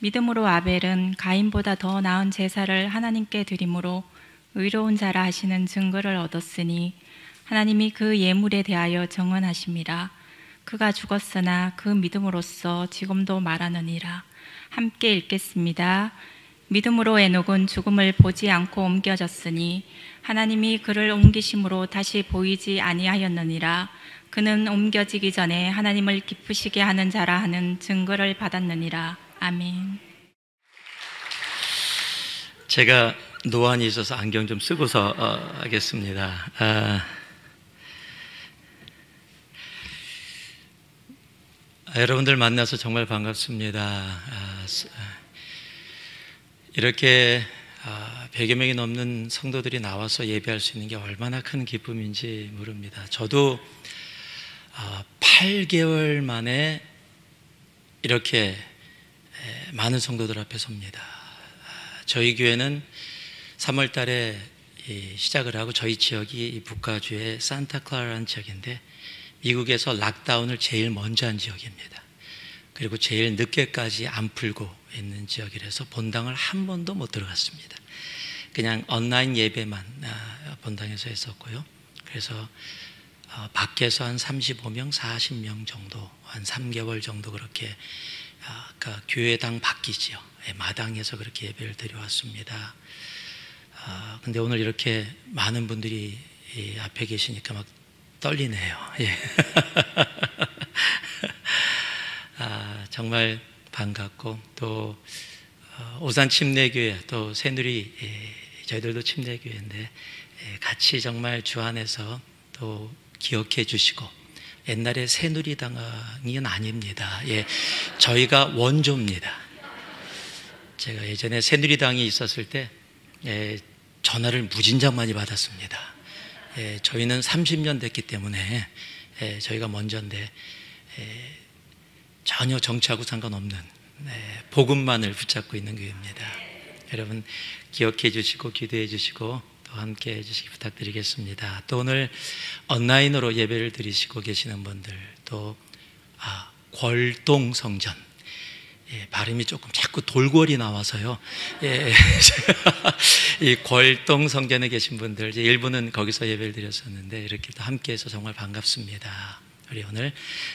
믿음으로 아벨은 가인보다 더 나은 제사를 하나님께 드림으로 의로운 자라 하시는 증거를 얻었으니 하나님이 그 예물에 대하여 정언하심이라 그가 죽었으나 그 믿음으로써 지금도 말하느니라. 함께 읽겠습니다. 믿음으로 에녹은 죽음을 보지 않고 옮겨졌으니 하나님이 그를 옮기심으로 다시 보이지 아니하였느니라. 그는 옮겨지기 전에 하나님을 기쁘시게 하는 자라 하는 증거를 받았느니라 아멘. 제가 노안이 있어서 안경 좀 쓰고서 어, 하겠습니다. 아, 여러분들 만나서 정말 반갑습니다. 아, 이렇게 100여 아, 명이 넘는 성도들이 나와서 예배할 수 있는 게 얼마나 큰 기쁨인지 모릅니다. 저도 8개월 아, 만에 이렇게 많은 성도들 앞에 섭니다. 아, 저희 교회는 3월 달에 시작을 하고 저희 지역이 북가주의 산타클라라는 지역인데 미국에서 락다운을 제일 먼저 한 지역입니다. 그리고 제일 늦게까지 안 풀고 있는 지역이라서 본당을 한 번도 못 들어갔습니다. 그냥 온라인 예배만 아, 본당에서 했었고요. 그래서 어, 밖에서 한 35명, 40명 정도, 한 3개월 정도 그렇게 아, 그러니까 교회당 바뀌지요. 예, 마당에서 그렇게 예배를 드려왔습니다. 아, 근데 오늘 이렇게 많은 분들이 앞에 계시니까 막 떨리네요. 예. 아, 정말 반갑고 또 어, 오산 침례교회 또 새누리 예, 저희들도 침례교회인데 예, 같이 정말 주 안에서 또 기억해 주시고 옛날에 새누리당은 아닙니다. 예, 저희가 원조입니다. 제가 예전에 새누리당이 있었을 때 예, 전화를 무진장 많이 받았습니다. 예, 저희는 30년 됐기 때문에 예, 저희가 먼저인데 예, 전혀 정치하고 상관없는 네, 복음만을 붙잡고 있는 교회입니다. 여러분 기억해 주시고 기도해 주시고 또 함께 해 주시기 부탁드리겠습니다. 또 오늘 온라인으로 예배를 드리시고 계시는 분들 또 아, 궐동 성전 예, 발음이 조금 자꾸 돌궐이 나와서요. 예, 이 궐동 성전에 계신 분들 이제 일부는 거기서 예배를 드렸었는데 이렇게 또 함께해서 정말 반갑습니다. 우리 오늘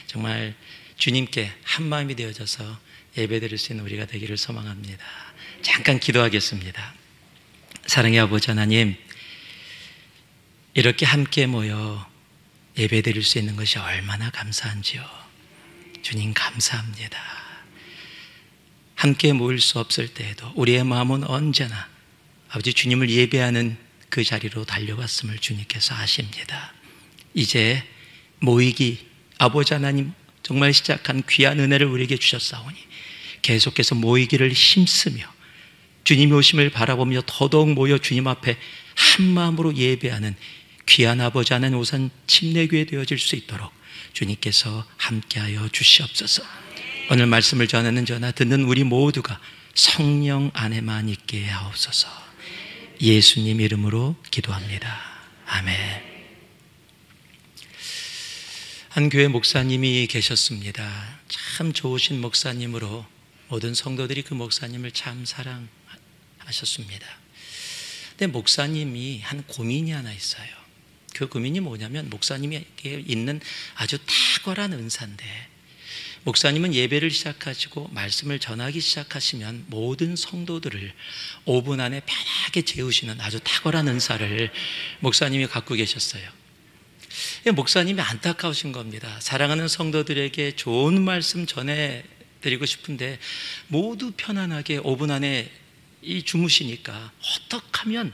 정말 주님께 한 마음이 되어져서 예배 드릴 수 있는 우리가 되기를 소망합니다. 잠깐 기도하겠습니다. 사랑의 아버지 하나님, 이렇게 함께 모여 예배 드릴 수 있는 것이 얼마나 감사한지요. 주님 감사합니다. 함께 모일 수 없을 때에도 우리의 마음은 언제나 아버지 주님을 예배하는 그 자리로 달려갔음을 주님께서 아십니다. 이제 모이기 아버지 하나님 정말 시작한 귀한 은혜를 우리에게 주셨사오니 계속해서 모이기를 힘쓰며 주님이 오심을 바라보며 더더욱 모여 주님 앞에 한 마음으로 예배하는 귀한 아버지 하는 우선 침례교회 되어질 수 있도록 주님께서 함께하여 주시옵소서. 오늘 말씀을 전하는 전하 듣는 우리 모두가 성령 안에만 있게 하옵소서. 예수님 이름으로 기도합니다. 아멘. 한 교회 목사님이 계셨습니다. 참 좋으신 목사님으로 모든 성도들이 그 목사님을 참 사랑하셨습니다. 근데 목사님이 한 고민이 하나 있어요. 그 고민이 뭐냐면 목사님에게 있는 아주 탁월한 은사인데 목사님은 예배를 시작하시고 말씀을 전하기 시작하시면 모든 성도들을 5분 안에 편하게 재우시는 아주 탁월한 은사를 목사님이 갖고 계셨어요. 목사님이 안타까우신 겁니다. 사랑하는 성도들에게 좋은 말씀 전해 드리고 싶은데 모두 편안하게 5분 안에 이 주무시니까 어떻게 하면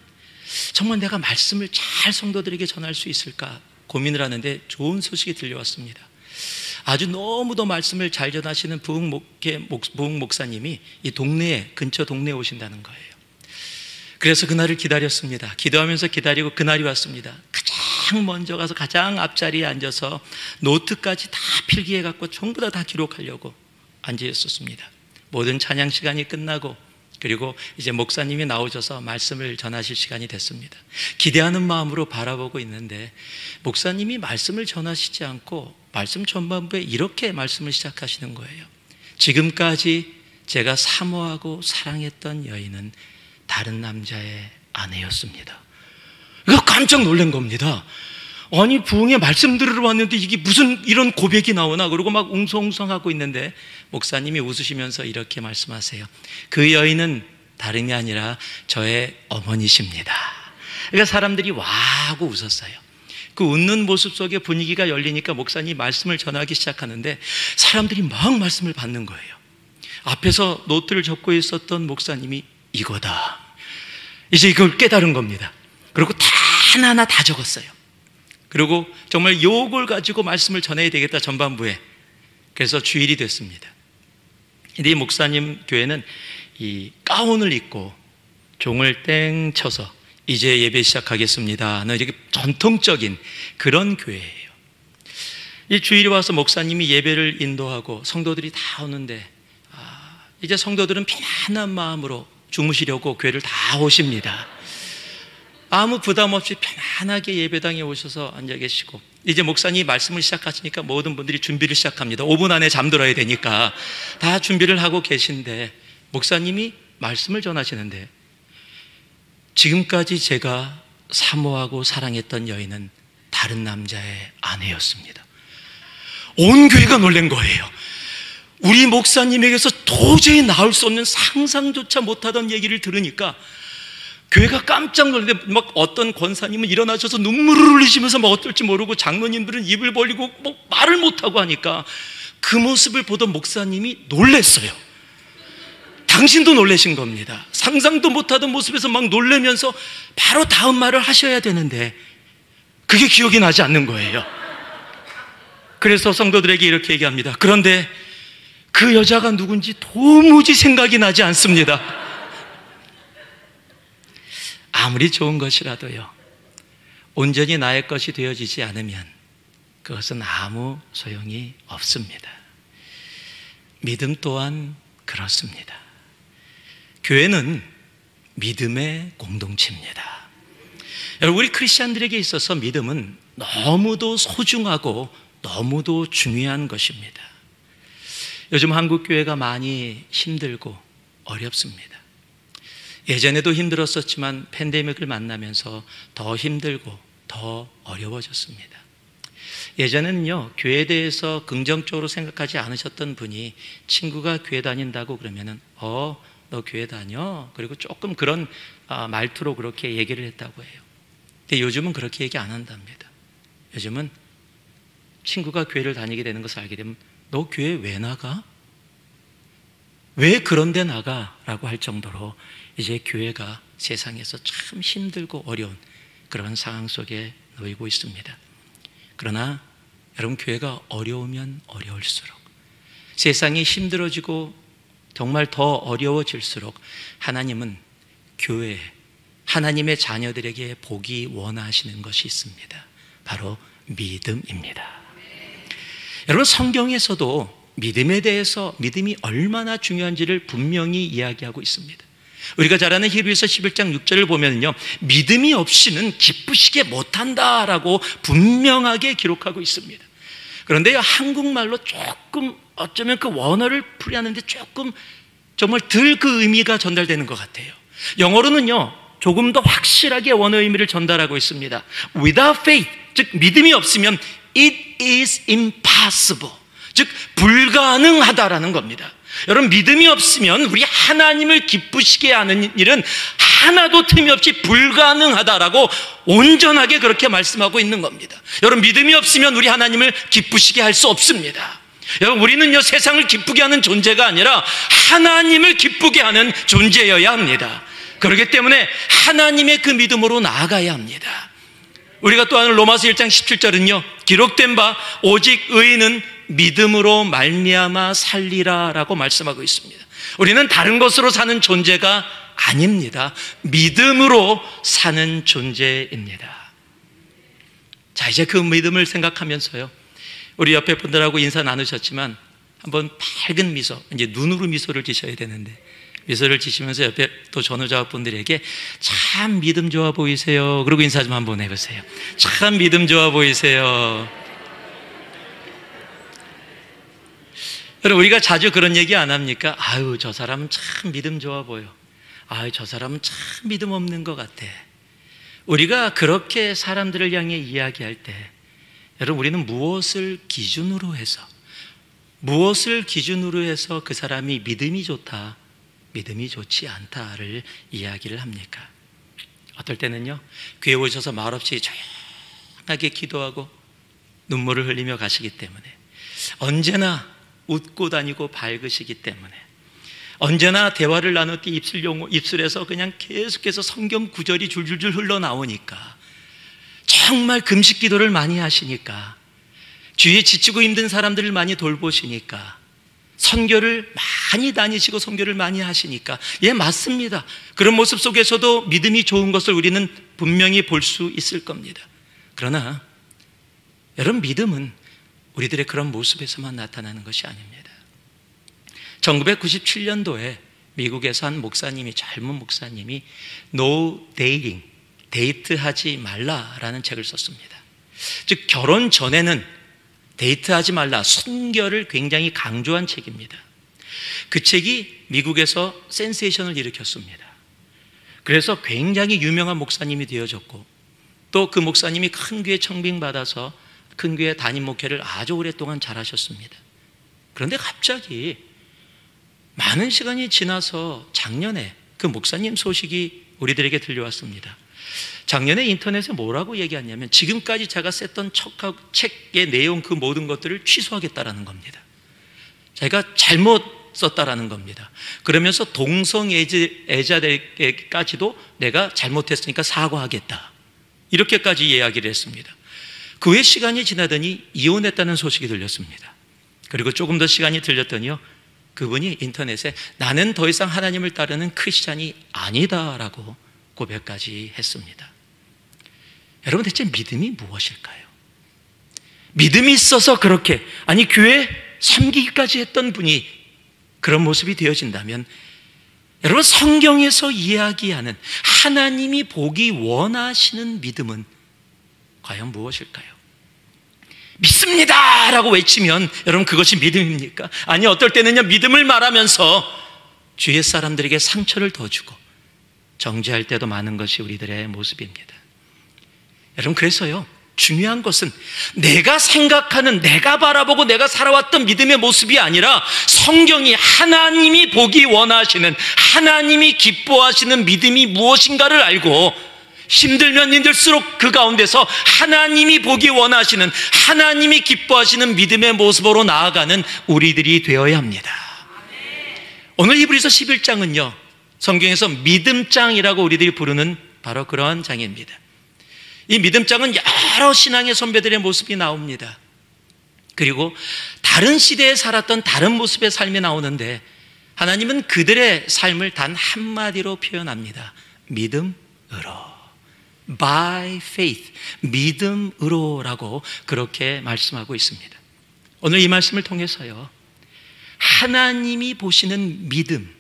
정말 내가 말씀을 잘 성도들에게 전할 수 있을까 고민을 하는데 좋은 소식이 들려왔습니다. 아주 너무도 말씀을 잘 전하시는 부흥, 목회, 부흥 목사님이 이 동네에 근처 동네에 오신다는 거예요. 그래서 그날을 기다렸습니다. 기도하면서 기다리고 그날이 왔습니다. 가장 먼저 가서 가장 앞자리에 앉아서 노트까지 다 필기해 갖고 전부 다 다 기록하려고 앉아 있었습니다. 모든 찬양 시간이 끝나고 그리고 이제 목사님이 나오셔서 말씀을 전하실 시간이 됐습니다. 기대하는 마음으로 바라보고 있는데 목사님이 말씀을 전하시지 않고 말씀 전반부에 이렇게 말씀을 시작하시는 거예요. 지금까지 제가 사모하고 사랑했던 여인은 다른 남자의 아내였습니다. 이거 깜짝 놀란 겁니다. 아니 부흥의 말씀 들으러 왔는데 이게 무슨 이런 고백이 나오나 그러고 막 웅성웅성하고 있는데 목사님이 웃으시면서 이렇게 말씀하세요. 그 여인은 다름이 아니라 저의 어머니십니다. 그러니까 사람들이 와 하고 웃었어요. 그 웃는 모습 속에 분위기가 열리니까 목사님이 말씀을 전하기 시작하는데 사람들이 막 말씀을 받는 거예요. 앞에서 노트를 적고 있었던 목사님이 이거다. 이제 이걸 깨달은 겁니다. 그리고 다 하나하나 다 적었어요. 그리고 정말 요걸 가지고 말씀을 전해야 되겠다 전반부에. 그래서 주일이 됐습니다. 이 목사님 교회는 이 가운을 입고 종을 땡 쳐서 이제 예배 시작하겠습니다. 이렇게 전통적인 그런 교회예요. 이 주일에 와서 목사님이 예배를 인도하고 성도들이 다 오는데 아, 이제 성도들은 편안한 마음으로 주무시려고 교회를 다 오십니다. 아무 부담 없이 편안하게 예배당에 오셔서 앉아 계시고 이제 목사님이 말씀을 시작하시니까 모든 분들이 준비를 시작합니다. 5분 안에 잠들어야 되니까 다 준비를 하고 계신데 목사님이 말씀을 전하시는데 지금까지 제가 사모하고 사랑했던 여인은 다른 남자의 아내였습니다. 온 교회가 놀란 거예요. 우리 목사님에게서 도저히 나올 수 없는 상상조차 못하던 얘기를 들으니까 교회가 깜짝 놀랐는데 막 어떤 권사님은 일어나셔서 눈물을 흘리시면서 막 어떨지 모르고 장로님들은 입을 벌리고 뭐 말을 못하고 하니까 그 모습을 보던 목사님이 놀랬어요. 당신도 놀라신 겁니다. 상상도 못하던 모습에서 막 놀래면서 바로 다음 말을 하셔야 되는데 그게 기억이 나지 않는 거예요. 그래서 성도들에게 이렇게 얘기합니다. 그런데 그 여자가 누군지 도무지 생각이 나지 않습니다. 아무리 좋은 것이라도요, 온전히 나의 것이 되어지지 않으면 그것은 아무 소용이 없습니다. 믿음 또한 그렇습니다. 교회는 믿음의 공동체입니다. 여러분, 우리 크리스천들에게 있어서 믿음은 너무도 소중하고 너무도 중요한 것입니다. 요즘 한국 교회가 많이 힘들고 어렵습니다. 예전에도 힘들었었지만 팬데믹을 만나면서 더 힘들고 더 어려워졌습니다. 예전에는요, 교회에 대해서 긍정적으로 생각하지 않으셨던 분이 친구가 교회 다닌다고 그러면은, 어, 너 교회 다녀? 그리고 조금 그런 아, 말투로 그렇게 얘기를 했다고 해요. 근데 요즘은 그렇게 얘기 안 한답니다. 요즘은 친구가 교회를 다니게 되는 것을 알게 되면, 너 교회 왜 나가? 왜 그런데 나가? 라고 할 정도로 이제 교회가 세상에서 참 힘들고 어려운 그런 상황 속에 놓이고 있습니다. 그러나 여러분 교회가 어려우면 어려울수록 세상이 힘들어지고 정말 더 어려워질수록 하나님은 교회 하나님의 자녀들에게 복이 원하시는 것이 있습니다. 바로 믿음입니다. 여러분 성경에서도 믿음에 대해서 믿음이 얼마나 중요한지를 분명히 이야기하고 있습니다. 우리가 잘 아는 히브리서 11장 6절을 보면요. 믿음이 없이는 기쁘시게 못한다라고 분명하게 기록하고 있습니다. 그런데 한국말로 조금 어쩌면 그 원어를 풀이하는데 조금 정말 덜 그 의미가 전달되는 것 같아요. 영어로는요. 조금 더 확실하게 원어 의미를 전달하고 있습니다. Without faith, 즉 믿음이 없으면 it is impossible. 즉 불가능하다라는 겁니다. 여러분 믿음이 없으면 우리 하나님을 기쁘시게 하는 일은 하나도 틈이 없이 불가능하다라고 온전하게 그렇게 말씀하고 있는 겁니다. 여러분 믿음이 없으면 우리 하나님을 기쁘시게 할 수 없습니다. 여러분 우리는요 세상을 기쁘게 하는 존재가 아니라 하나님을 기쁘게 하는 존재여야 합니다. 그렇기 때문에 하나님의 그 믿음으로 나아가야 합니다. 우리가 또 아는 로마서 1장 17절은요 기록된 바 오직 의인은 믿음으로 말미암아 살리라라고 말씀하고 있습니다. 우리는 다른 것으로 사는 존재가 아닙니다. 믿음으로 사는 존재입니다. 자, 이제 그 믿음을 생각하면서요. 우리 옆에 분들하고 인사 나누셨지만 한번 밝은 미소, 이제 눈으로 미소를 지셔야 되는데 미소를 지시면서 옆에 또 전우자분들에게 참 믿음 좋아 보이세요. 그리고 인사 좀 한번 해보세요. 참 믿음 좋아 보이세요. 여러분, 우리가 자주 그런 얘기 안 합니까? 아유, 저 사람은 참 믿음 좋아 보여. 아유, 저 사람은 참 믿음 없는 것 같아. 우리가 그렇게 사람들을 향해 이야기할 때, 여러분, 우리는 무엇을 기준으로 해서, 무엇을 기준으로 해서 그 사람이 믿음이 좋다, 믿음이 좋지 않다를 이야기를 합니까? 어떨 때는요, 교회 오셔서 말없이 조용하게 기도하고 눈물을 흘리며 가시기 때문에 언제나 웃고 다니고 밝으시기 때문에. 언제나 대화를 나눌 때 입술 용어, 입술에서 그냥 계속해서 성경 구절이 줄줄줄 흘러나오니까. 정말 금식 기도를 많이 하시니까. 주위에 지치고 힘든 사람들을 많이 돌보시니까. 선교를 많이 다니시고 선교를 많이 하시니까. 예 맞습니다. 그런 모습 속에서도 믿음이 좋은 것을 우리는 분명히 볼 수 있을 겁니다. 그러나 여러분 믿음은 우리들의 그런 모습에서만 나타나는 것이 아닙니다. 1997년도에 미국에서 한 목사님이 젊은 목사님이 No Dating 데이트하지 말라라는 책을 썼습니다. 즉 결혼 전에는 데이트하지 말라 순결을 굉장히 강조한 책입니다. 그 책이 미국에서 센세이션을 일으켰습니다. 그래서 굉장히 유명한 목사님이 되어졌고 또 그 목사님이 큰 교회 청빙받아서 큰 교회 담임 목회를 아주 오랫동안 잘하셨습니다. 그런데 갑자기 많은 시간이 지나서 작년에 그 목사님 소식이 우리들에게 들려왔습니다. 작년에 인터넷에 뭐라고 얘기했냐면 지금까지 제가 썼던 책의 내용 그 모든 것들을 취소하겠다라는 겁니다. 제가 잘못 썼다라는 겁니다. 그러면서 동성애자들까지도 내가 잘못했으니까 사과하겠다. 이렇게까지 이야기를 했습니다. 그 후에 시간이 지나더니 이혼했다는 소식이 들렸습니다. 그리고 조금 더 시간이 들렸더니요. 그분이 인터넷에 나는 더 이상 하나님을 따르는 크리스찬이 아니다라고 고백까지 했습니다. 여러분 대체 믿음이 무엇일까요? 믿음이 있어서 그렇게 아니 교회 섬기기까지 했던 분이 그런 모습이 되어진다면 여러분 성경에서 이야기하는 하나님이 보기 원하시는 믿음은 과연 무엇일까요? 믿습니다! 라고 외치면 여러분 그것이 믿음입니까? 아니 어떨 때는요 믿음을 말하면서 주위의 사람들에게 상처를 더 주고 정죄할 때도 많은 것이 우리들의 모습입니다. 여러분 그래서요 중요한 것은 내가 생각하는 내가 바라보고 내가 살아왔던 믿음의 모습이 아니라 성경이 하나님이 보기 원하시는 하나님이 기뻐하시는 믿음이 무엇인가를 알고 힘들면 힘들수록 그 가운데서 하나님이 보기 원하시는 하나님이 기뻐하시는 믿음의 모습으로 나아가는 우리들이 되어야 합니다. 오늘 히브리서 11장은요. 성경에서 믿음장이라고 우리들이 부르는 바로 그러한 장입니다. 이 믿음장은 여러 신앙의 선배들의 모습이 나옵니다. 그리고 다른 시대에 살았던 다른 모습의 삶이 나오는데 하나님은 그들의 삶을 단 한마디로 표현합니다. 믿음으로. By faith, 믿음으로라고 그렇게 말씀하고 있습니다. 오늘 이 말씀을 통해서요, 하나님이 보시는 믿음,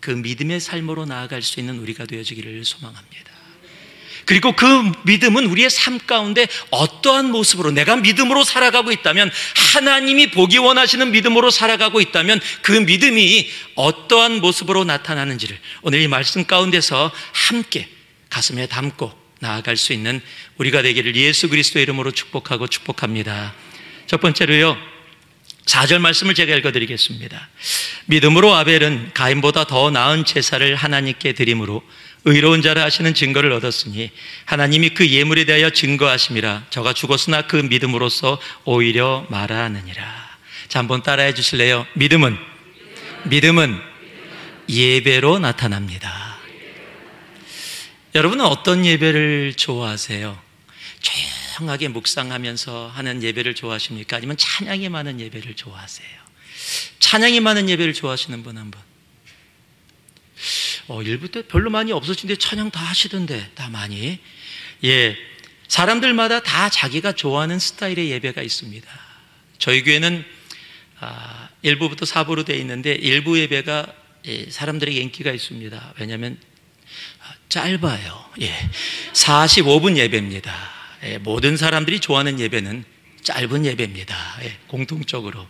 그 믿음의 삶으로 나아갈 수 있는 우리가 되어지기를 소망합니다. 그리고 그 믿음은 우리의 삶 가운데 어떠한 모습으로 내가 믿음으로 살아가고 있다면 하나님이 보기 원하시는 믿음으로 살아가고 있다면 그 믿음이 어떠한 모습으로 나타나는지를 오늘 이 말씀 가운데서 함께 가슴에 담고 나아갈 수 있는 우리가 되기를 예수 그리스도의 이름으로 축복하고 축복합니다. 첫 번째로요. 4절 말씀을 제가 읽어드리겠습니다. 믿음으로 아벨은 가인보다 더 나은 제사를 하나님께 드림으로 의로운 자를 하시는 증거를 얻었으니 하나님이 그 예물에 대하여 증거하심이라 저가 죽었으나 그 믿음으로써 오히려 말하느니라. 자, 한번 따라해 주실래요? 믿음은 믿음은 예배로 나타납니다. 여러분은 어떤 예배를 좋아하세요? 조용하게 묵상하면서 하는 예배를 좋아하십니까? 아니면 찬양이 많은 예배를 좋아하세요? 찬양이 많은 예배를 좋아하시는 분 한 분. 어, 일부 때 별로 많이 없어진데 찬양 다 하시던데, 다 많이. 예. 사람들마다 다 자기가 좋아하는 스타일의 예배가 있습니다. 저희 교회는 아, 1부부터 4부로 되어 있는데 일부 예배가 예, 사람들에게 인기가 있습니다. 왜냐하면 짧아요. 예. 45분 예배입니다. 예. 모든 사람들이 좋아하는 예배는 짧은 예배입니다. 예. 공통적으로.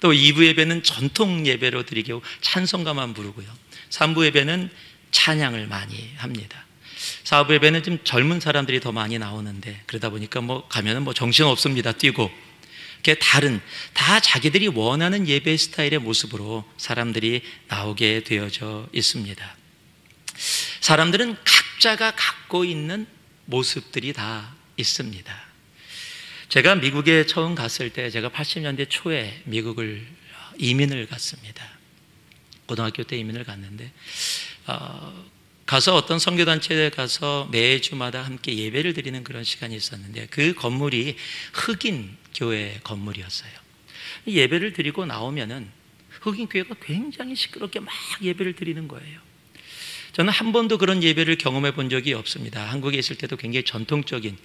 또 2부 예배는 전통 예배로 드리고 찬송가만 부르고요. 3부 예배는 찬양을 많이 합니다. 4부 예배는 좀 젊은 사람들이 더 많이 나오는데 그러다 보니까 뭐 가면은 뭐 정신 없습니다. 뛰고. 그게 다른 다 자기들이 원하는 예배 스타일의 모습으로 사람들이 나오게 되어져 있습니다. 사람들은 각자가 갖고 있는 모습들이 다 있습니다. 제가 미국에 처음 갔을 때 제가 80년대 초에 미국을 이민을 갔습니다. 고등학교 때 이민을 갔는데 어, 가서 어떤 선교단체에 가서 매주마다 함께 예배를 드리는 그런 시간이 있었는데 그 건물이 흑인 교회 건물이었어요. 예배를 드리고 나오면은 흑인 교회가 굉장히 시끄럽게 막 예배를 드리는 거예요. 저는 한 번도 그런 예배를 경험해 본 적이 없습니다. 한국에 있을 때도 굉장히 전통적인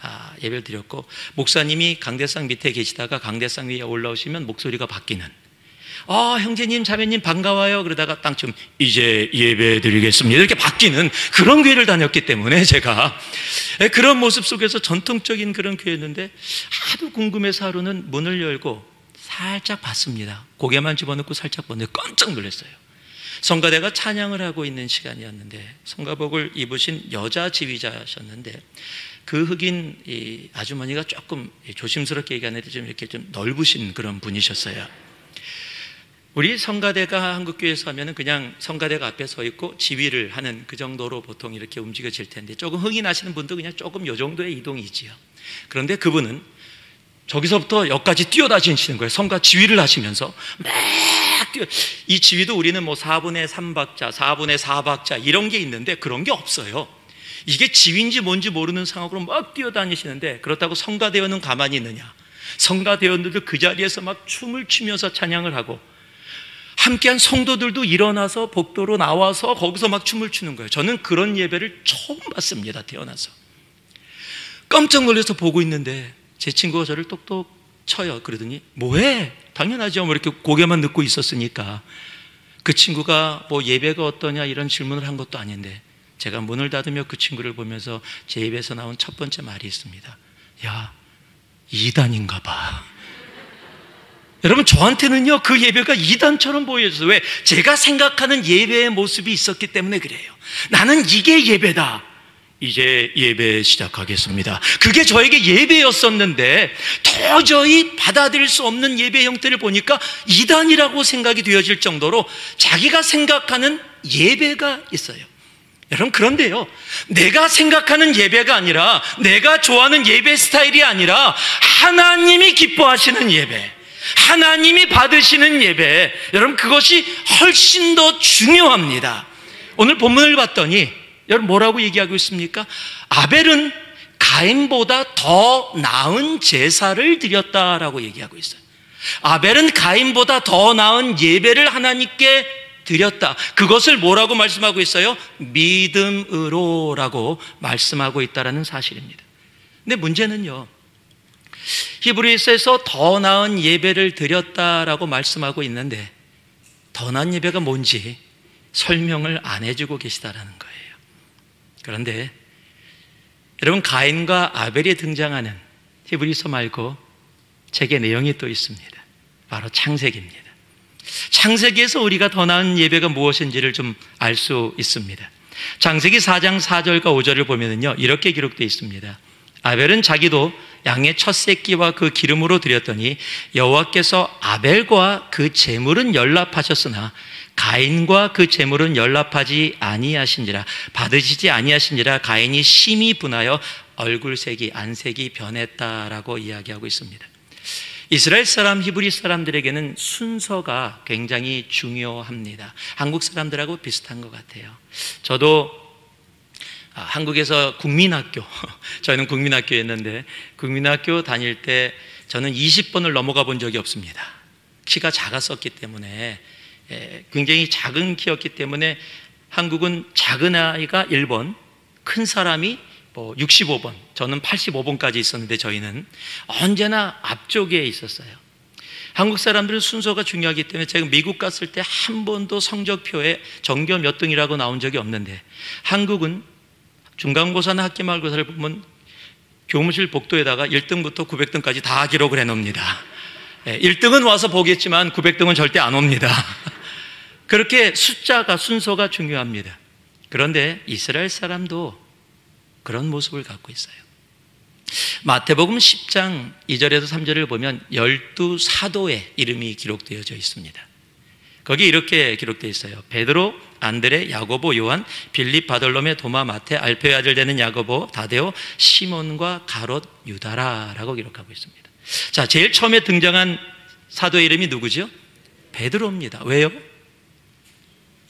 아, 예배를 드렸고 목사님이 강대상 밑에 계시다가 강대상 위에 올라오시면 목소리가 바뀌는. 아 형제님 자매님 반가워요. 그러다가 땅쯤 이제 예배 드리겠습니다. 이렇게 바뀌는 그런 교회를 다녔기 때문에 제가. 예, 그런 모습 속에서 전통적인 그런 교회였는데 하도 궁금해서 하루는 문을 열고 살짝 봤습니다. 고개만 집어넣고 살짝 봤는데 깜짝 놀랐어요 성가대가 찬양을 하고 있는 시간이었는데 성가복을 입으신 여자 지휘자셨는데 그 흑인 아주머니가 조금 조심스럽게 얘기하는데 좀 이렇게 좀 넓으신 그런 분이셨어요. 우리 성가대가 한국교회에서 하면은 그냥 성가대가 앞에 서 있고 지휘를 하는 그 정도로 보통 이렇게 움직여질 텐데 조금 흥이 나시는 분도 그냥 조금 요 정도의 이동이지요. 그런데 그분은 저기서부터 여기까지 뛰어다니시는 거예요. 성가 지휘를 하시면서 막 뛰어. 이 지휘도 우리는 뭐 4분의 3박자, 4분의 4박자 이런 게 있는데 그런 게 없어요. 이게 지위인지 뭔지 모르는 상황으로 막 뛰어다니시는데 그렇다고 성가대원은 가만히 있느냐? 성가대원들도 그 자리에서 막 춤을 추면서 찬양을 하고 함께한 성도들도 일어나서 복도로 나와서 거기서 막 춤을 추는 거예요. 저는 그런 예배를 처음 봤습니다. 태어나서. 깜짝 놀라서 보고 있는데 제 친구가 저를 똑똑 쳐요. 그러더니 뭐해? 당연하죠. 뭐 이렇게 고개만 듣고 있었으니까. 그 친구가 뭐 예배가 어떠냐 이런 질문을 한 것도 아닌데 제가 문을 닫으며 그 친구를 보면서 제 입에서 나온 첫 번째 말이 있습니다. 야, 이단인가 봐. 여러분, 저한테는요, 그 예배가 이단처럼 보여져서 왜? 제가 생각하는 예배의 모습이 있었기 때문에 그래요. 나는 이게 예배다. 이제 예배 시작하겠습니다. 그게 저에게 예배였었는데 도저히 받아들일 수 없는 예배 형태를 보니까 이단이라고 생각이 되어질 정도로 자기가 생각하는 예배가 있어요. 여러분, 그런데요. 내가 생각하는 예배가 아니라, 내가 좋아하는 예배 스타일이 아니라, 하나님이 기뻐하시는 예배. 하나님이 받으시는 예배. 여러분, 그것이 훨씬 더 중요합니다. 오늘 본문을 봤더니, 여러분, 뭐라고 얘기하고 있습니까? 아벨은 가인보다 더 나은 제사를 드렸다라고 얘기하고 있어요. 아벨은 가인보다 더 나은 예배를 하나님께 드렸다. 그것을 뭐라고 말씀하고 있어요? 믿음으로라고 말씀하고 있다라는 사실입니다. 근데 문제는요. 히브리서에서 더 나은 예배를 드렸다라고 말씀하고 있는데 더 나은 예배가 뭔지 설명을 안 해주고 계시다라는 거예요. 그런데 여러분 가인과 아벨이 등장하는 히브리서 말고 책의 내용이 또 있습니다. 바로 창세기입니다. 창세기에서 우리가 더 나은 예배가 무엇인지를 좀 알 수 있습니다. 창세기 4장 4절과 5절을 보면은요, 이렇게 기록되어 있습니다. 아벨은 자기도 양의 첫 새끼와 그 기름으로 드렸더니 여호와께서 아벨과 그 제물은 연락하셨으나 가인과 그 제물은 연락하지 아니하신지라 받으시지 아니하신지라 가인이 심히 분하여 얼굴색이 안색이 변했다라고 이야기하고 있습니다. 이스라엘 사람, 히브리 사람들에게는 순서가 굉장히 중요합니다. 한국 사람들하고 비슷한 것 같아요. 저도 아, 한국에서 국민학교, 저희는 국민학교였는데, 국민학교 다닐 때 저는 20번을 넘어가 본 적이 없습니다. 키가 작았었기 때문에, 예, 굉장히 작은 키였기 때문에 한국은 작은 아이가 1번, 큰 사람이 뭐 65번, 저는 85번까지 있었는데 저희는 언제나 앞쪽에 있었어요. 한국 사람들은 순서가 중요하기 때문에 제가 미국 갔을 때 한 번도 성적표에 전교 몇 등이라고 나온 적이 없는데 한국은 중간고사나 학기말고사를 보면 교무실 복도에다가 1등부터 900등까지 다 기록을 해놓습니다. 1등은 와서 보겠지만 900등은 절대 안 옵니다. 그렇게 숫자가 순서가 중요합니다. 그런데 이스라엘 사람도 그런 모습을 갖고 있어요. 마태복음 10장 2절에서 3절을 보면 열두 사도의 이름이 기록되어져 있습니다. 거기 이렇게 기록되어 있어요. 베드로, 안드레, 야고보, 요한, 빌립, 바돌로메, 도마, 마테, 알페의 아들 되는 야고보, 다데오, 시몬과 가롯, 유다라라고 기록하고 있습니다. 자, 제일 처음에 등장한 사도의 이름이 누구죠? 베드로입니다. 왜요?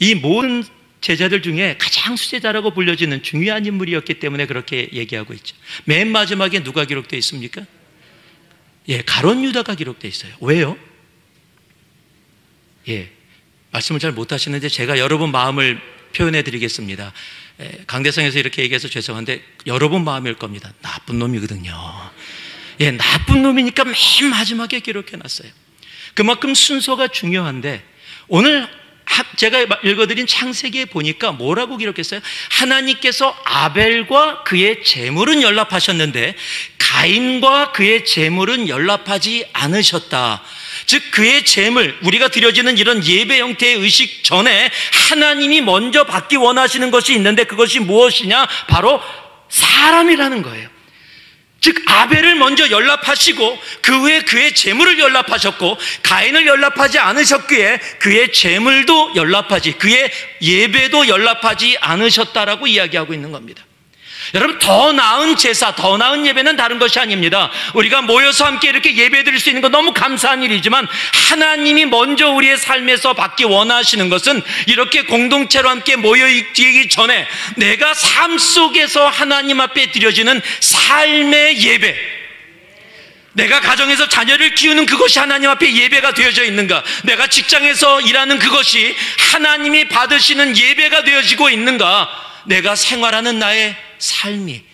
이 모든 제자들 중에 가장 수제자라고 불려지는 중요한 인물이었기 때문에 그렇게 얘기하고 있죠. 맨 마지막에 누가 기록되어 있습니까? 예, 가론 유다가 기록되어 있어요. 왜요? 예, 말씀을 잘 못하시는데 제가 여러분 마음을 표현해 드리겠습니다. 예, 강대성에서 이렇게 얘기해서 죄송한데 여러분 마음일 겁니다. 나쁜 놈이거든요. 예, 나쁜 놈이니까 맨 마지막에 기록해 놨어요. 그만큼 순서가 중요한데 오늘 제가 읽어드린 창세기에 보니까 뭐라고 기록했어요? 하나님께서 아벨과 그의 재물은 연락하셨는데 가인과 그의 재물은 연락하지 않으셨다. 즉 그의 재물 우리가 드려지는 이런 예배 형태의 의식 전에 하나님이 먼저 받기 원하시는 것이 있는데 그것이 무엇이냐? 바로 사람이라는 거예요. 즉 아벨을 먼저 연락하시고 그 후에 그의 재물을 연락하셨고 가인을 연락하지 않으셨기에 그의 재물도 연락하지 그의 예배도 연락하지 않으셨다라고 이야기하고 있는 겁니다. 여러분 더 나은 제사, 더 나은 예배는 다른 것이 아닙니다. 우리가 모여서 함께 이렇게 예배 드릴 수 있는 건 너무 감사한 일이지만 하나님이 먼저 우리의 삶에서 받기 원하시는 것은 이렇게 공동체로 함께 모여 있기 전에 내가 삶 속에서 하나님 앞에 드려지는 삶의 예배 내가 가정에서 자녀를 키우는 그것이 하나님 앞에 예배가 되어져 있는가? 내가 직장에서 일하는 그것이 하나님이 받으시는 예배가 되어지고 있는가? 내가 생활하는 나의 삶이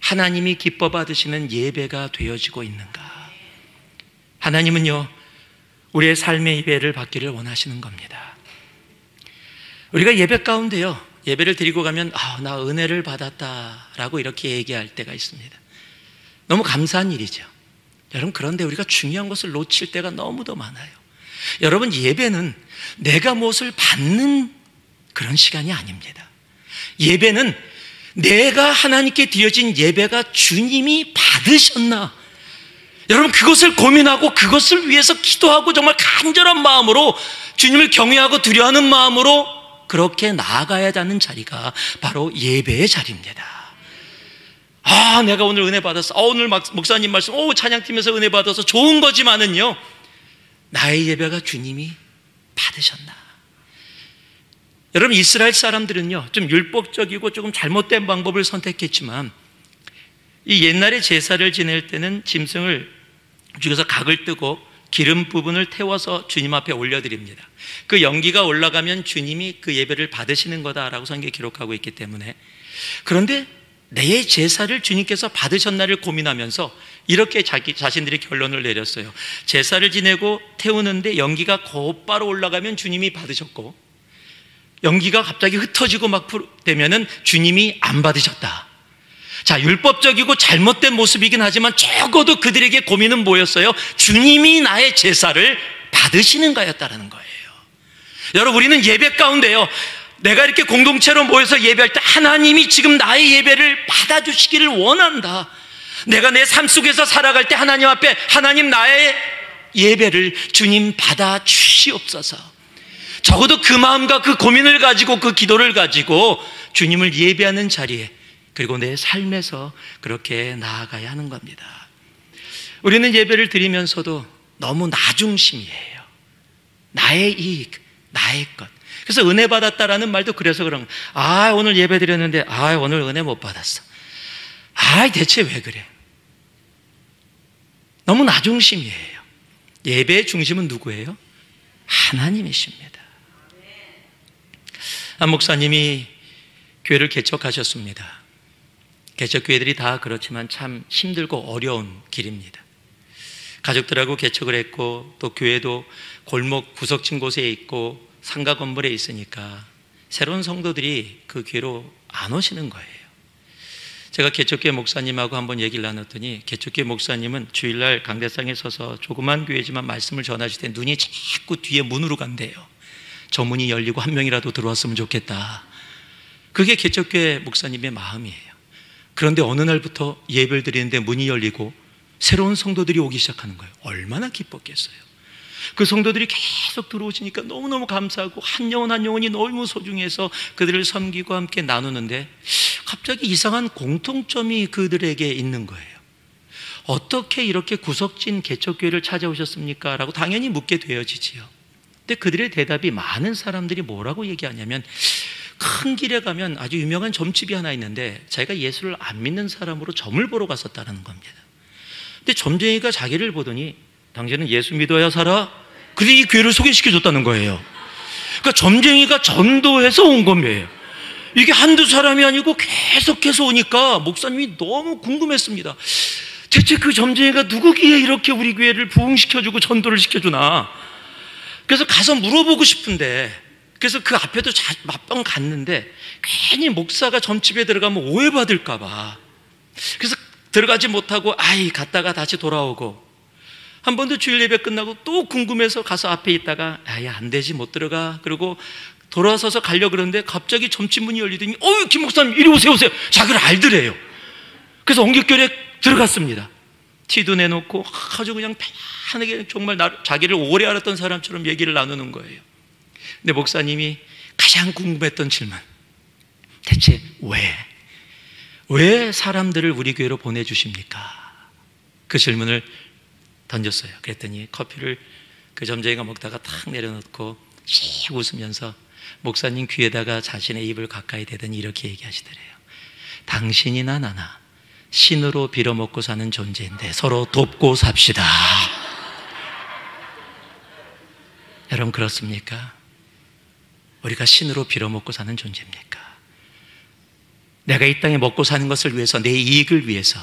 하나님이 기뻐 받으시는 예배가 되어지고 있는가? 하나님은요, 우리의 삶의 예배를 받기를 원하시는 겁니다. 우리가 예배 가운데요, 예배를 드리고 가면, 아, 나 은혜를 받았다 라고 이렇게 얘기할 때가 있습니다. 너무 감사한 일이죠. 여러분, 그런데 우리가 중요한 것을 놓칠 때가 너무도 많아요. 여러분, 예배는 내가 무엇을 받는 그런 시간이 아닙니다. 예배는 내가 하나님께 드려진 예배가 주님이 받으셨나? 여러분 그것을 고민하고 그것을 위해서 기도하고 정말 간절한 마음으로 주님을 경외하고 두려워하는 마음으로 그렇게 나아가야 하는 자리가 바로 예배의 자리입니다. 아, 내가 오늘 은혜 받았어. 아, 오늘 목사님 말씀, 오, 찬양팀에서 은혜 받아서 좋은 거지만은요, 나의 예배가 주님이 받으셨나? 여러분 이스라엘 사람들은요 좀 율법적이고 조금 잘못된 방법을 선택했지만 이 옛날에 제사를 지낼 때는 짐승을 죽여서 각을 뜨고 기름 부분을 태워서 주님 앞에 올려드립니다. 그 연기가 올라가면 주님이 그 예배를 받으시는 거다라고 성경에 기록하고 있기 때문에 그런데 내 제사를 주님께서 받으셨나를 고민하면서 이렇게 자기 자신들이 결론을 내렸어요. 제사를 지내고 태우는데 연기가 곧바로 올라가면 주님이 받으셨고 연기가 갑자기 흩어지고 막 되면은 주님이 안 받으셨다. 자, 율법적이고 잘못된 모습이긴 하지만 적어도 그들에게 고민은 뭐였어요? 주님이 나의 제사를 받으시는 거였다라는 거예요. 여러분, 우리는 예배 가운데요. 내가 이렇게 공동체로 모여서 예배할 때 하나님이 지금 나의 예배를 받아주시기를 원한다. 내가 내 삶 속에서 살아갈 때 하나님 앞에 하나님 나의 예배를 주님 받아 주시옵소서. 적어도 그 마음과 그 고민을 가지고 그 기도를 가지고 주님을 예배하는 자리에 그리고 내 삶에서 그렇게 나아가야 하는 겁니다. 우리는 예배를 드리면서도 너무 나중심이에요. 나의 이익, 나의 것. 그래서 은혜 받았다라는 말도 그래서 그런 아, 오늘 예배 드렸는데, 아, 오늘 은혜 못 받았어. 아, 대체 왜 그래? 너무 나중심이에요. 예배의 중심은 누구예요? 하나님이십니다. 한 목사님이 교회를 개척하셨습니다. 개척교회들이 다 그렇지만 참 힘들고 어려운 길입니다. 가족들하고 개척을 했고 또 교회도 골목 구석진 곳에 있고 상가 건물에 있으니까 새로운 성도들이 그 교회로 안 오시는 거예요. 제가 개척교회 목사님하고 한번 얘기를 나눴더니 개척교회 목사님은 주일날 강대상에 서서 조그만 교회지만 말씀을 전하실 때 눈이 자꾸 뒤에 문으로 간대요. 저 문이 열리고 한 명이라도 들어왔으면 좋겠다. 그게 개척교회 목사님의 마음이에요. 그런데 어느 날부터 예배를 드리는데 문이 열리고 새로운 성도들이 오기 시작하는 거예요. 얼마나 기뻤겠어요. 그 성도들이 계속 들어오시니까 너무너무 감사하고 한 영혼 한 영혼이 너무 소중해서 그들을 섬기고 함께 나누는데 갑자기 이상한 공통점이 그들에게 있는 거예요. 어떻게 이렇게 구석진 개척교회를 찾아오셨습니까? 라고 당연히 묻게 되어지지요. 근데 그들의 대답이 많은 사람들이 뭐라고 얘기하냐면 큰 길에 가면 아주 유명한 점집이 하나 있는데 자기가 예수를 안 믿는 사람으로 점을 보러 갔었다는 겁니다. 근데 점쟁이가 자기를 보더니 당신은 예수 믿어야 살아? 그래서 이 교회를 소개시켜 줬다는 거예요. 그러니까 점쟁이가 전도해서 온 겁니다. 이게 한두 사람이 아니고 계속해서 오니까 목사님이 너무 궁금했습니다. 대체 그 점쟁이가 누구기에 이렇게 우리 교회를 부흥시켜주고 전도를 시켜주나? 그래서 가서 물어보고 싶은데, 그래서 그 앞에도 몇번 갔는데, 괜히 목사가 점집에 들어가면 오해받을까 봐. 그래서 들어가지 못하고, 아이, 갔다가 다시 돌아오고, 한번더 주일 예배 끝나고 또 궁금해서 가서 앞에 있다가, 아예 안 되지, 못 들어가. 그리고 돌아서서 가려 그러는데 갑자기 점집 문이 열리더니 어유 김 목사님 이리 오세요 오세요 자기를 알더래요 그래서 엉겹결에 들어갔습니다 티도 내놓고 아주 그냥 편하게 정말 나, 자기를 오래 알았던 사람처럼 얘기를 나누는 거예요 근데 목사님이 가장 궁금했던 질문 대체 왜? 왜 사람들을 우리 교회로 보내주십니까? 그 질문을 던졌어요 그랬더니 커피를 그 점쟁이가 먹다가 탁 내려놓고 씩 웃으면서 목사님 귀에다가 자신의 입을 가까이 대더니 이렇게 얘기하시더래요. 당신이나 나나 신으로 빌어먹고 사는 존재인데 서로 돕고 삽시다. 여러분 그렇습니까? 우리가 신으로 빌어먹고 사는 존재입니까? 내가 이 땅에 먹고 사는 것을 위해서 내 이익을 위해서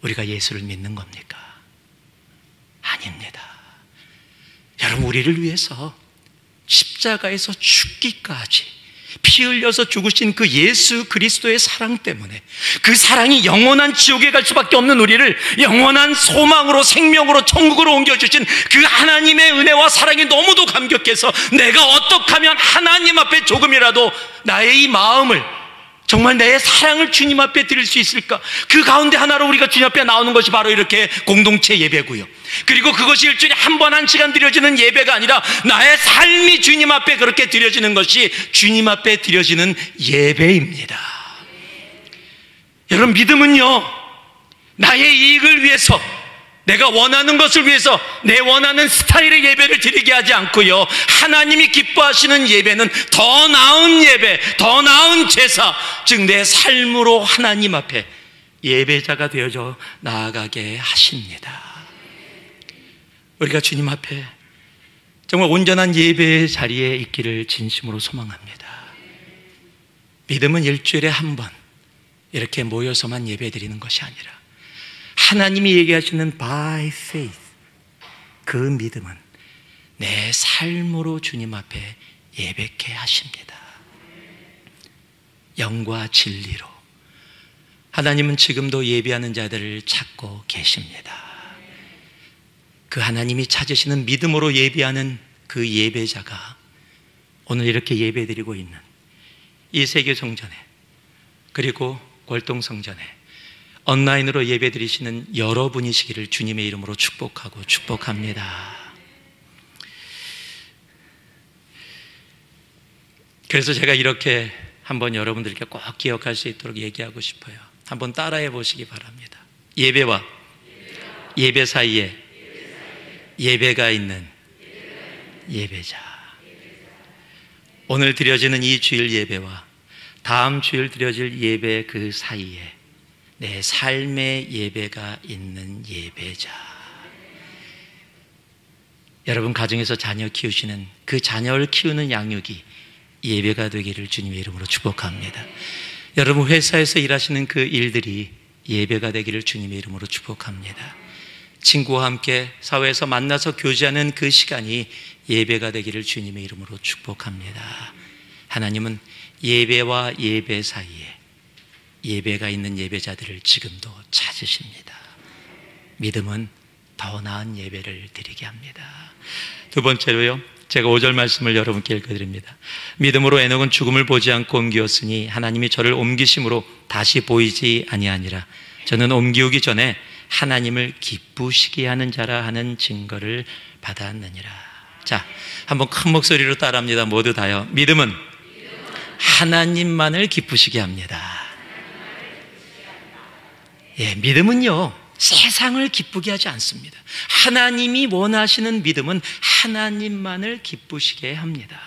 우리가 예수를 믿는 겁니까? 아닙니다. 여러분 우리를 위해서 십자가에서 죽기까지 피 흘려서 죽으신 그 예수 그리스도의 사랑 때문에 그 사랑이 영원한 지옥에 갈 수밖에 없는 우리를 영원한 소망으로 생명으로 천국으로 옮겨주신 그 하나님의 은혜와 사랑이 너무도 감격해서 내가 어떻게 하면 하나님 앞에 조금이라도 나의 이 마음을 정말 내 사랑을 주님 앞에 드릴 수 있을까? 그 가운데 하나로 우리가 주님 앞에 나오는 것이 바로 이렇게 공동체 예배고요. 그리고 그것이 일주일에 한 번한 시간 드려지는 예배가 아니라 나의 삶이 주님 앞에 그렇게 드려지는 것이 주님 앞에 드려지는 예배입니다. 여러분 믿음은요. 나의 이익을 위해서 내가 원하는 것을 위해서 내 원하는 스타일의 예배를 드리게 하지 않고요. 하나님이 기뻐하시는 예배는 더 나은 예배, 더 나은 제사, 즉 내 삶으로 하나님 앞에 예배자가 되어져 나아가게 하십니다. 우리가 주님 앞에 정말 온전한 예배의 자리에 있기를 진심으로 소망합니다. 믿음은 일주일에 한 번 이렇게 모여서만 예배 드리는 것이 아니라 하나님이 얘기하시는 by faith 그 믿음은 내 삶으로 주님 앞에 예배케 하십니다. 영과 진리로 하나님은 지금도 예배하는 자들을 찾고 계십니다. 그 하나님이 찾으시는 믿음으로 예배하는 그 예배자가 오늘 이렇게 예배드리고 있는 이 세계 성전에 그리고 골동 성전에 온라인으로 예배 드리시는 여러분이시기를 주님의 이름으로 축복하고 축복합니다. 그래서 제가 이렇게 한번 여러분들께 꼭 기억할 수 있도록 얘기하고 싶어요. 한번 따라해 보시기 바랍니다. 예배와 예배 사이에 예배가 있는 예배자. 오늘 드려지는 이 주일 예배와 다음 주일 드려질 예배 그 사이에 내 삶의 예배가 있는 예배자. 여러분 가정에서 자녀 키우시는 그 자녀를 키우는 양육이 예배가 되기를 주님의 이름으로 축복합니다. 여러분 회사에서 일하시는 그 일들이 예배가 되기를 주님의 이름으로 축복합니다. 친구와 함께 사회에서 만나서 교제하는 그 시간이 예배가 되기를 주님의 이름으로 축복합니다. 하나님은 예배와 예배 사이에 예배가 있는 예배자들을 지금도 찾으십니다. 믿음은 더 나은 예배를 드리게 합니다. 두 번째로요. 제가 5절 말씀을 여러분께 읽어드립니다. 믿음으로 에녹은 죽음을 보지 않고 옮기었으니 하나님이 저를 옮기심으로 다시 보이지 아니하니라. 저는 옮기우기 전에 하나님을 기쁘시게 하는 자라 하는 증거를 받았느니라. 자, 한번 큰 목소리로 따라합니다. 모두 다요. 믿음은 하나님만을 기쁘시게 합니다. 예, 믿음은요, 세상을 기쁘게 하지 않습니다. 하나님이 원하시는 믿음은 하나님만을 기쁘시게 합니다.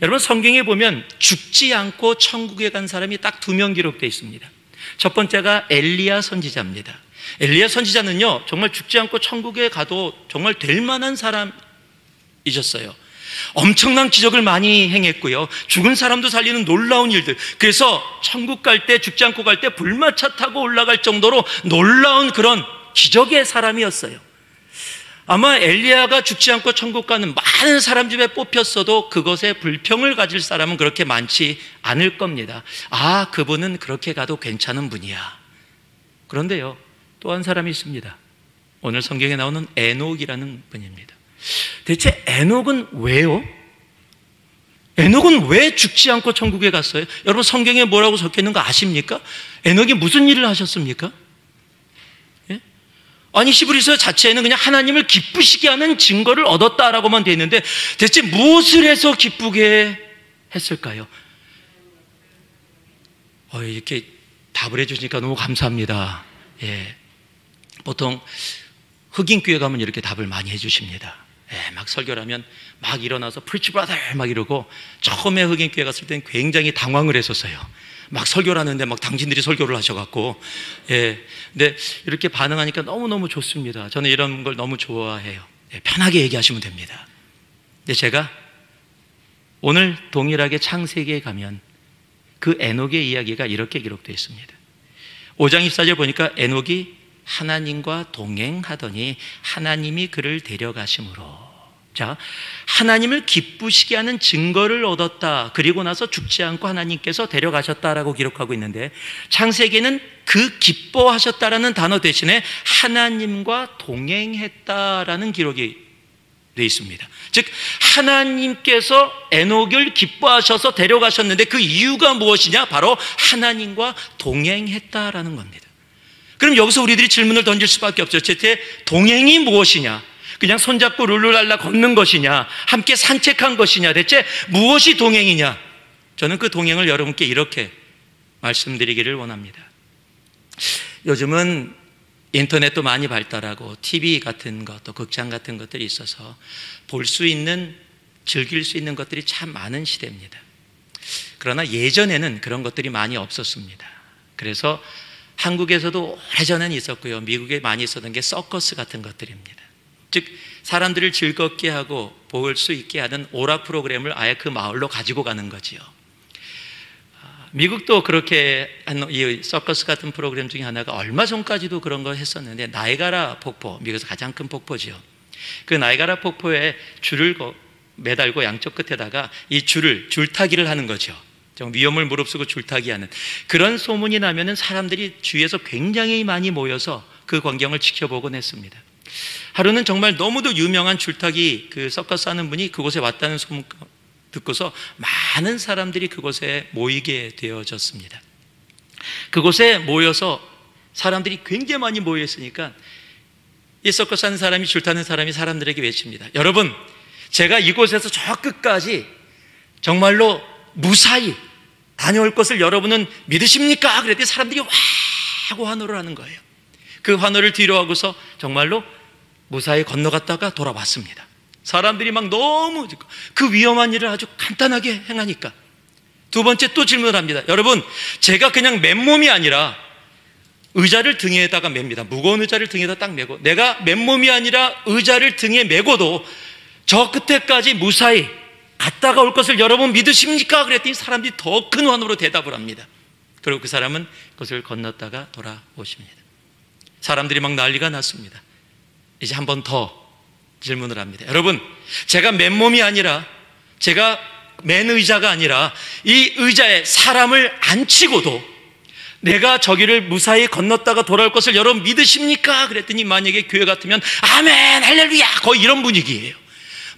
여러분, 성경에 보면 죽지 않고 천국에 간 사람이 딱 두 명 기록되어 있습니다. 첫 번째가 엘리야 선지자입니다. 엘리야 선지자는요, 정말 죽지 않고 천국에 가도 정말 될 만한 사람이셨어요. 엄청난 기적을 많이 행했고요. 죽은 사람도 살리는 놀라운 일들. 그래서 천국 갈 때, 죽지 않고 갈 때 불마차 타고 올라갈 정도로 놀라운 그런 기적의 사람이었어요. 아마 엘리야가 죽지 않고 천국 가는 많은 사람 집에 뽑혔어도 그것에 불평을 가질 사람은 그렇게 많지 않을 겁니다. 아, 그분은 그렇게 가도 괜찮은 분이야. 그런데요, 또 한 사람이 있습니다. 오늘 성경에 나오는 에녹이라는 분입니다. 대체 에녹은 왜요? 에녹은 왜 죽지 않고 천국에 갔어요? 여러분 성경에 뭐라고 적혀 있는 거 아십니까? 에녹이 무슨 일을 하셨습니까? 예? 아니 시브리서 자체에는 그냥 하나님을 기쁘시게 하는 증거를 얻었다라고만 돼 있는데 대체 무엇을 해서 기쁘게 했을까요? 어, 이렇게 답을 해주시니까 너무 감사합니다. 예. 보통 흑인 교회 가면 이렇게 답을 많이 해주십니다. 예, 막 설교를 하면 막 일어나서 preach brother 막 이러고 처음에 흑인 교회 갔을 때는 굉장히 당황을 했었어요. 막 설교를 하는데 막 당신들이 설교를 하셔갖고 예, 근데 이렇게 반응하니까 너무 너무 좋습니다. 저는 이런 걸 너무 좋아해요. 예, 편하게 얘기하시면 됩니다. 근데 제가 오늘 동일하게 창세기에 가면 그 에녹의 이야기가 이렇게 기록되어 있습니다. 5장 24절 보니까 에녹이 하나님과 동행하더니 하나님이 그를 데려가심으로 자, 하나님을 기쁘시게 하는 증거를 얻었다. 그리고 나서 죽지 않고 하나님께서 데려가셨다라고 기록하고 있는데 창세기는 그 기뻐하셨다라는 단어 대신에 하나님과 동행했다라는 기록이 되어 있습니다. 즉 하나님께서 에녹을 기뻐하셔서 데려가셨는데 그 이유가 무엇이냐? 바로 하나님과 동행했다라는 겁니다. 그럼 여기서 우리들이 질문을 던질 수밖에 없죠. 대체 동행이 무엇이냐? 그냥 손잡고 룰루랄라 걷는 것이냐? 함께 산책한 것이냐? 대체 무엇이 동행이냐? 저는 그 동행을 여러분께 이렇게 말씀드리기를 원합니다. 요즘은 인터넷도 많이 발달하고 TV 같은 것, 또 극장 같은 것들이 있어서 볼 수 있는, 즐길 수 있는 것들이 참 많은 시대입니다. 그러나 예전에는 그런 것들이 많이 없었습니다. 그래서 한국에서도 오래전엔 있었고요. 미국에 많이 있었던 게 서커스 같은 것들입니다. 즉, 사람들을 즐겁게 하고 볼 수 있게 하는 오락 프로그램을 아예 그 마을로 가지고 가는 거지요. 미국도 그렇게 이 서커스 같은 프로그램 중에 하나가 얼마 전까지도 그런 걸 했었는데 나이가라 폭포, 미국에서 가장 큰 폭포지요. 그 나이가라 폭포에 줄을 매달고 양쪽 끝에다가 이 줄을 줄타기를 하는 거죠. 위험을 무릅쓰고 줄타기 하는 그런 소문이 나면은 사람들이 주위에서 굉장히 많이 모여서 그 광경을 지켜보곤 했습니다. 하루는 정말 너무도 유명한 줄타기 그 서커스 하는 분이 그곳에 왔다는 소문 듣고서 많은 사람들이 그곳에 모이게 되어졌습니다. 그곳에 모여서 사람들이 굉장히 많이 모여 있으니까 이 서커스 하는 사람이 줄 타는 사람이 사람들에게 외칩니다. 여러분, 제가 이곳에서 저 끝까지 정말로 무사히 다녀올 것을 여러분은 믿으십니까? 그랬더니 사람들이 와 하고 환호를 하는 거예요. 그 환호를 뒤로 하고서 정말로 무사히 건너갔다가 돌아왔습니다. 사람들이 막 너무 그 위험한 일을 아주 간단하게 행하니까 두 번째 또 질문을 합니다. 여러분, 제가 그냥 맨몸이 아니라 의자를 등에다가 맵니다. 무거운 의자를 등에다 딱 메고 내가 맨몸이 아니라 의자를 등에 메고도 저 끝에까지 무사히 갔다가 올 것을 여러분 믿으십니까? 그랬더니 사람들이 더 큰 환호로 대답을 합니다. 그리고 그 사람은 그것을 건넜다가 돌아오십니다. 사람들이 막 난리가 났습니다. 이제 한 번 더 질문을 합니다. 여러분, 제가 맨몸이 아니라 제가 맨 의자가 아니라 이 의자에 사람을 앉히고도 내가 저기를 무사히 건넜다가 돌아올 것을 여러분 믿으십니까? 그랬더니 만약에 교회 같으면 아멘 할렐루야 거의 이런 분위기예요.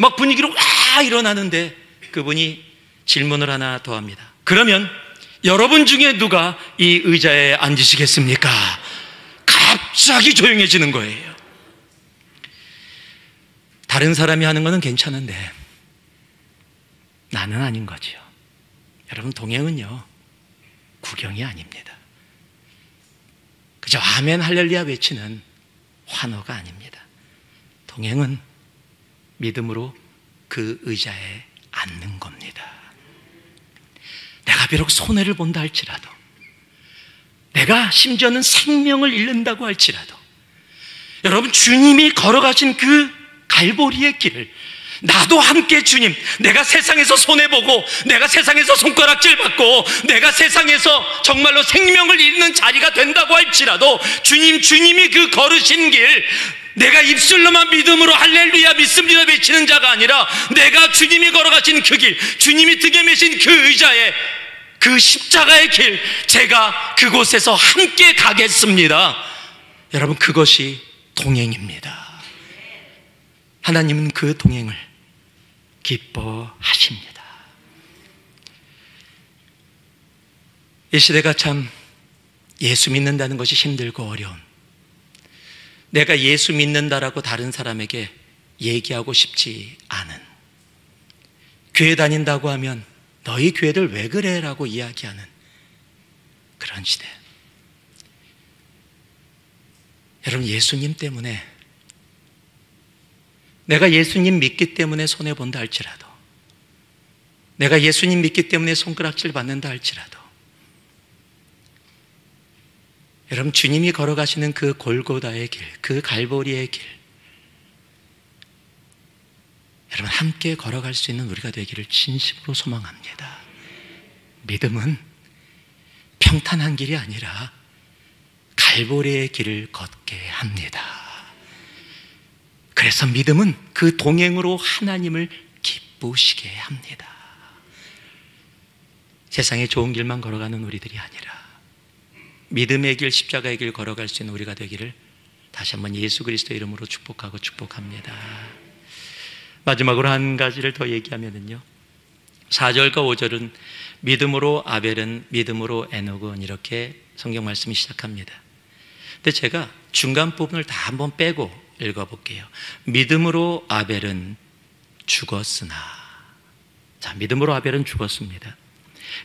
막 분위기로 와 일어나는데 그분이 질문을 하나 더 합니다. 그러면 여러분 중에 누가 이 의자에 앉으시겠습니까? 갑자기 조용해지는 거예요. 다른 사람이 하는 거는 괜찮은데 나는 아닌 거죠. 여러분 동행은요 구경이 아닙니다. 그저 아멘 할렐루야 외치는 환호가 아닙니다. 동행은 믿음으로 그 의자에 앉는 겁니다. 내가 비록 손해를 본다 할지라도 내가 심지어는 생명을 잃는다고 할지라도 여러분 주님이 걸어가신 그 갈보리의 길을 나도 함께 주님, 내가 세상에서 손해보고, 내가 세상에서 손가락질 받고, 내가 세상에서 정말로 생명을 잃는 자리가 된다고 할지라도, 주님, 주님이 그 걸으신 길, 내가 입술로만 믿음으로 할렐루야 믿습니다 외치는 자가 아니라, 내가 주님이 걸어가신 그 길, 주님이 등에 매신 그 의자에, 그 십자가의 길, 제가 그곳에서 함께 가겠습니다. 여러분, 그것이 동행입니다. 하나님은 그 동행을 기뻐하십니다. 이 시대가 참 예수 믿는다는 것이 힘들고 어려운 내가 예수 믿는다라고 다른 사람에게 얘기하고 싶지 않은 교회 다닌다고 하면 너희 교회를 왜 그래? 라고 이야기하는 그런 시대. 여러분, 예수님 때문에 내가 예수님 믿기 때문에 손해본다 할지라도, 내가 예수님 믿기 때문에 손가락질 받는다 할지라도, 여러분, 주님이 걸어가시는 그 골고다의 길, 그 갈보리의 길, 여러분, 함께 걸어갈 수 있는 우리가 되기를 진심으로 소망합니다. 믿음은 평탄한 길이 아니라 갈보리의 길을 걷게 합니다. 그래서 믿음은 그 동행으로 하나님을 기쁘시게 합니다. 세상에 좋은 길만 걸어가는 우리들이 아니라 믿음의 길, 십자가의 길 걸어갈 수 있는 우리가 되기를 다시 한번 예수 그리스도 이름으로 축복하고 축복합니다. 마지막으로 한 가지를 더 얘기하면요. 4절과 5절은 믿음으로 아벨은 믿음으로 에녹은 이렇게 성경 말씀이 시작합니다. 근데 제가 중간 부분을 다 한번 빼고 읽어볼게요. 믿음으로 아벨은 죽었으나. 자, 믿음으로 아벨은 죽었습니다.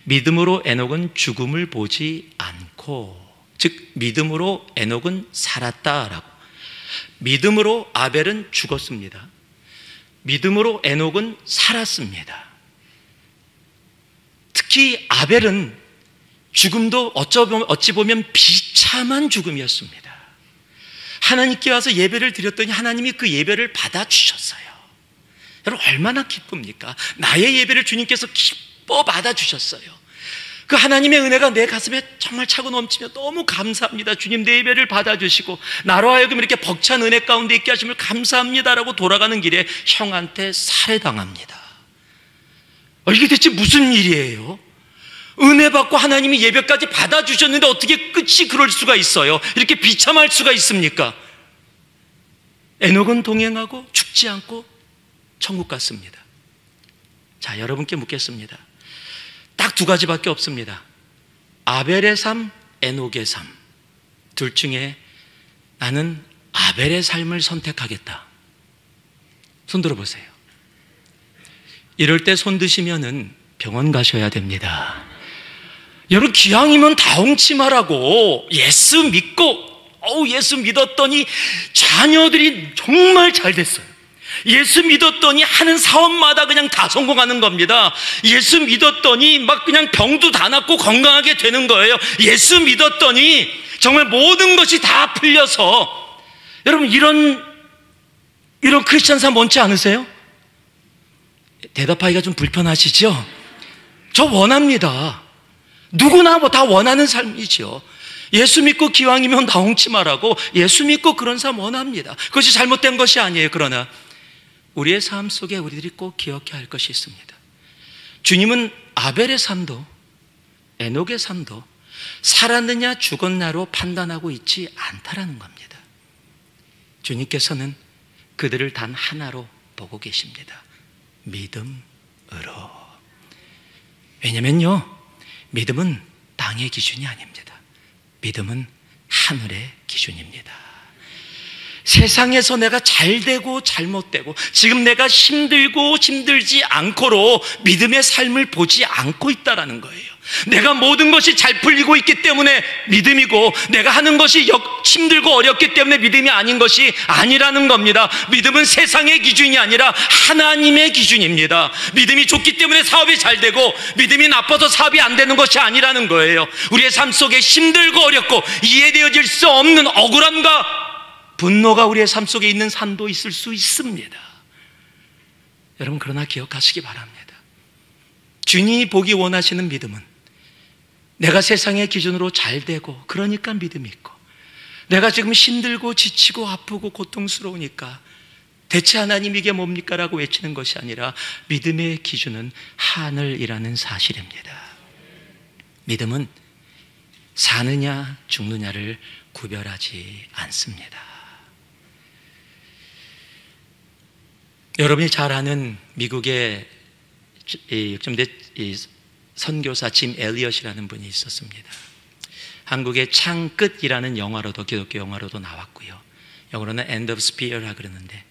믿음으로 에녹은 죽음을 보지 않고, 즉, 믿음으로 에녹은 살았다라고. 믿음으로 아벨은 죽었습니다. 믿음으로 에녹은 살았습니다. 특히 아벨은 죽음도 어찌 보면 비참한 죽음이었습니다. 하나님께 와서 예배를 드렸더니 하나님이 그 예배를 받아주셨어요. 여러분, 얼마나 기쁩니까? 나의 예배를 주님께서 기뻐 받아주셨어요. 그 하나님의 은혜가 내 가슴에 정말 차고 넘치며 너무 감사합니다. 주님 내 예배를 받아주시고 나로 하여금 이렇게 벅찬 은혜 가운데 있게 하심을 감사합니다라고 돌아가는 길에 형한테 살해당합니다. 어, 이게 대체 무슨 일이에요? 은혜 받고 하나님이 예배까지 받아주셨는데 어떻게 끝이 그럴 수가 있어요? 이렇게 비참할 수가 있습니까? 에녹은 동행하고 죽지 않고 천국 갔습니다. 자, 여러분께 묻겠습니다. 딱 두 가지밖에 없습니다. 아벨의 삶, 에녹의 삶. 둘 중에 나는 아벨의 삶을 선택하겠다. 손 들어보세요. 이럴 때 손 드시면은 병원 가셔야 됩니다. 여러분 기왕이면 다홍치 말하고 예수 믿고 어우 예수 믿었더니 자녀들이 정말 잘 됐어요. 예수 믿었더니 하는 사업마다 그냥 다 성공하는 겁니다. 예수 믿었더니 막 그냥 병도 다 낫고 건강하게 되는 거예요. 예수 믿었더니 정말 모든 것이 다 풀려서 여러분 이런 이런 크리스찬 삶 원치 않으세요? 대답하기가 좀 불편하시죠? 저 원합니다. 누구나 뭐 다 원하는 삶이죠. 예수 믿고 기왕이면 나홍치 말하고 예수 믿고 그런 삶 원합니다. 그것이 잘못된 것이 아니에요. 그러나 우리의 삶 속에 우리들이 꼭 기억해야 할 것이 있습니다. 주님은 아벨의 삶도 에녹의 삶도 살았느냐 죽었냐로 판단하고 있지 않다라는 겁니다. 주님께서는 그들을 단 하나로 보고 계십니다. 믿음으로. 왜냐면요, 믿음은 땅의 기준이 아닙니다. 믿음은 하늘의 기준입니다. 세상에서 내가 잘 되고 잘못되고 지금 내가 힘들고 힘들지 않고로 믿음의 삶을 보지 않고 있다라는 거예요. 내가 모든 것이 잘 풀리고 있기 때문에 믿음이고 내가 하는 것이 힘들고 어렵기 때문에 믿음이 아닌 것이 아니라는 겁니다. 믿음은 세상의 기준이 아니라 하나님의 기준입니다. 믿음이 좋기 때문에 사업이 잘 되고 믿음이 나빠서 사업이 안 되는 것이 아니라는 거예요. 우리의 삶 속에 힘들고 어렵고 이해되어질 수 없는 억울함과 분노가 우리의 삶 속에 있는 산도 있을 수 있습니다. 여러분, 그러나 기억하시기 바랍니다. 주님이 보기 원하시는 믿음은 내가 세상의 기준으로 잘 되고, 그러니까 믿음이 있고, 내가 지금 힘들고 지치고 아프고 고통스러우니까 대체 하나님 이게 뭡니까? 라고 외치는 것이 아니라 믿음의 기준은 하늘이라는 사실입니다. 믿음은 사느냐 죽느냐를 구별하지 않습니다. 여러분이 잘 아는 미국의 역점대 선교사 짐 엘리엇이라는 분이 있었습니다. 한국의 창끝이라는 영화로도 기독교 영화로도 나왔고요. 영어로는 End of Spear라 그러는데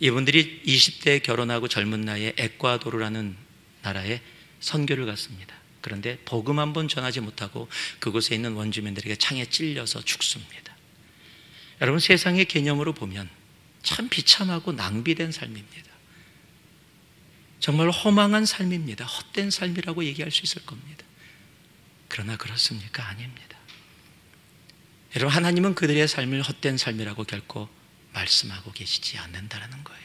이분들이 20대 결혼하고 젊은 나이에 에콰도르라는 나라에 선교를 갔습니다. 그런데 복음 한 번 전하지 못하고 그곳에 있는 원주민들에게 창에 찔려서 죽습니다. 여러분 세상의 개념으로 보면 참 비참하고 낭비된 삶입니다. 정말 허망한 삶입니다. 헛된 삶이라고 얘기할 수 있을 겁니다. 그러나 그렇습니까? 아닙니다. 여러분, 하나님은 그들의 삶을 헛된 삶이라고 결코 말씀하고 계시지 않는다는 거예요.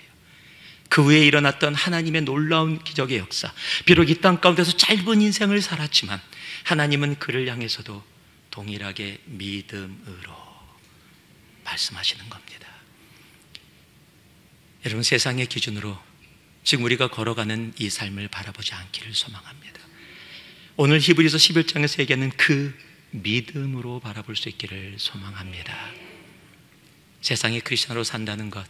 그 후에 일어났던 하나님의 놀라운 기적의 역사. 비록 이 땅 가운데서 짧은 인생을 살았지만 하나님은 그를 향해서도 동일하게 믿음으로 말씀하시는 겁니다. 여러분 세상의 기준으로 지금 우리가 걸어가는 이 삶을 바라보지 않기를 소망합니다. 오늘 히브리서 11장에서 얘기하는 그 믿음으로 바라볼 수 있기를 소망합니다. 세상에 크리스천으로 산다는 것,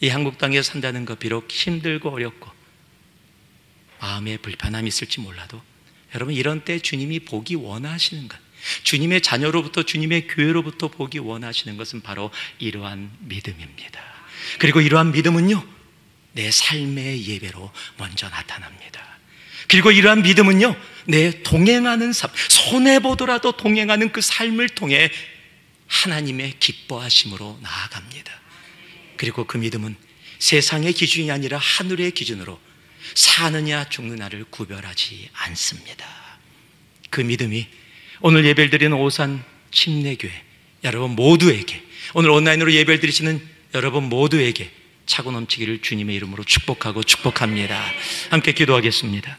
이 한국 땅에 산다는 것 비록 힘들고 어렵고 마음에 불편함이 있을지 몰라도 여러분 이런 때 주님이 보기 원하시는 것, 주님의 자녀로부터 주님의 교회로부터 보기 원하시는 것은 바로 이러한 믿음입니다. 그리고 이러한 믿음은요, 내 삶의 예배로 먼저 나타납니다. 그리고 이러한 믿음은요, 내 동행하는 삶, 손해보더라도 동행하는 그 삶을 통해 하나님의 기뻐하심으로 나아갑니다. 그리고 그 믿음은 세상의 기준이 아니라 하늘의 기준으로 사느냐 죽느냐를 구별하지 않습니다. 그 믿음이 오늘 예배를 드리는 오산 침례교회 여러분 모두에게 오늘 온라인으로 예배를 드리시는 여러분 모두에게 차고 넘치기를 주님의 이름으로 축복하고 축복합니다. 함께 기도하겠습니다.